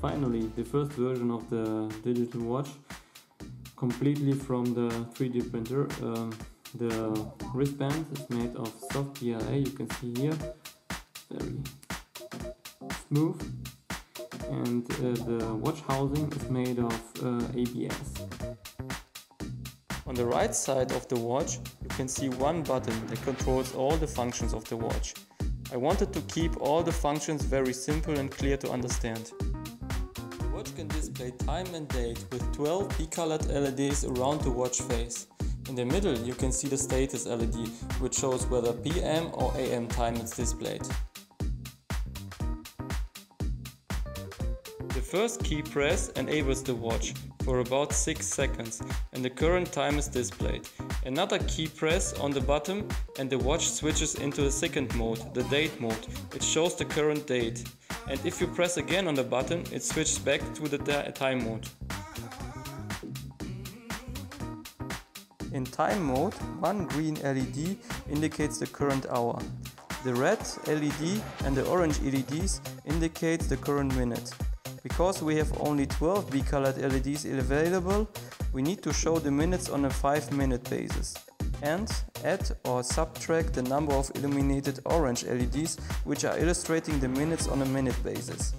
finally the first version of the digital watch completely from the 3D printer. Um, the wristband is made of soft PLA, you can see here, very smooth. And uh, the watch housing is made of uh, ABS. On the right side of the watch you can see one button that controls all the functions of the watch. I wanted to keep all the functions very simple and clear to understand. The watch can display time and date with 12 bicolored LEDs around the watch face. In the middle you can see the status LED which shows whether PM or AM time is displayed. The first key press enables the watch for about 6 seconds and the current time is displayed. Another key press on the bottom and the watch switches into the second mode, the date mode. It shows the current date. And if you press again on the button, it switches back to the time mode. In time mode, one green LED indicates the current hour. The red LED and the orange LEDs indicate the current minute. Because we have only 12 bicolored LEDs available, we need to show the minutes on a 5 minute basis and add or subtract the number of illuminated orange LEDs which are illustrating the minutes on a minute basis.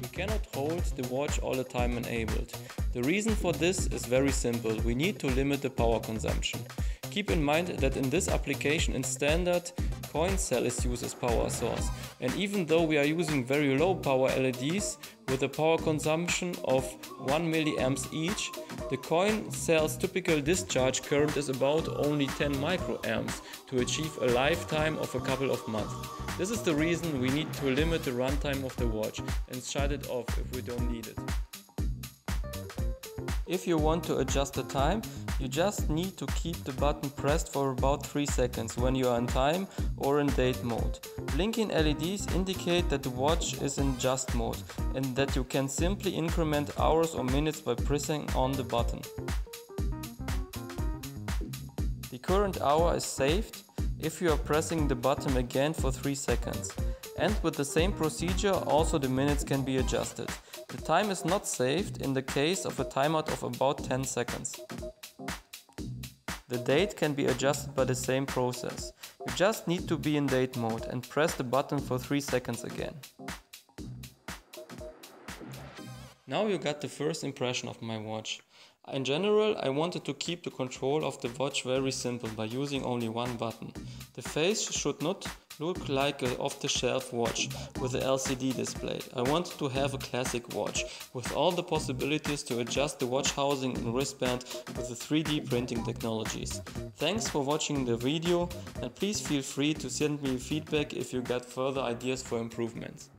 We cannot hold the watch all the time enabled. The reason for this is very simple, we need to limit the power consumption. Keep in mind that in this application in standard coin cell is used as power source and even though we are using very low power LEDs with a power consumption of 1 milliamps each, the coin cell's typical discharge current is about only 10 microamps to achieve a lifetime of a couple of months. This is the reason we need to limit the runtime of the watch and shut it off if we don't need it. If you want to adjust the time, you just need to keep the button pressed for about 3 seconds when you are in time or in date mode. Blinking LEDs indicate that the watch is in just mode and that you can simply increment hours or minutes by pressing on the button. The current hour is saved if you are pressing the button again for 3 seconds. And with the same procedure also the minutes can be adjusted. The time is not saved in the case of a timeout of about 10 seconds. The date can be adjusted by the same process. You just need to be in date mode and press the button for 3 seconds again. Now you got the first impression of my watch. In general, I wanted to keep the control of the watch very simple by using only one button. The face should not look like an off-the-shelf watch with a LCD display. I wanted to have a classic watch with all the possibilities to adjust the watch housing and wristband with the 3D printing technologies. Thanks for watching the video and please feel free to send me feedback if you got further ideas for improvements.